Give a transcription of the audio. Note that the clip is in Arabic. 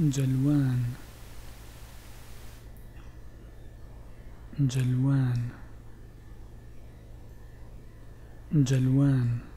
جلوان. جلوان. جلوان.